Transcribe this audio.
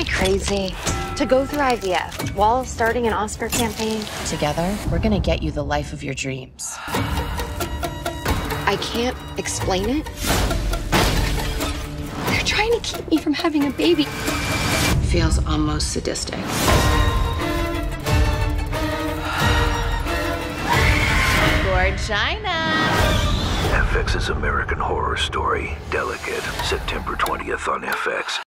I crazy? To go through IVF while starting an Oscar campaign? Together, we're gonna get you the life of your dreams. I can't explain it. They're trying to keep me from having a baby. Feels almost sadistic. For China! FX's American Horror Story, Delicate, September 20th on FX.